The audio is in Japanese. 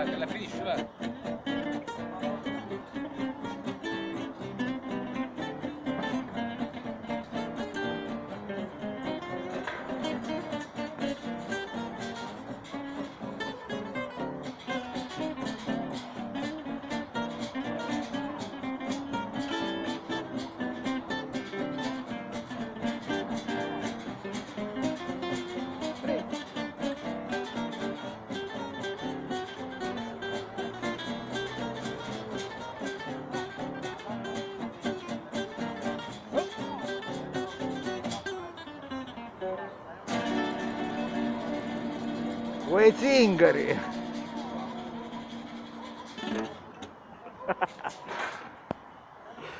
bak la finisce bak. Uè zingari!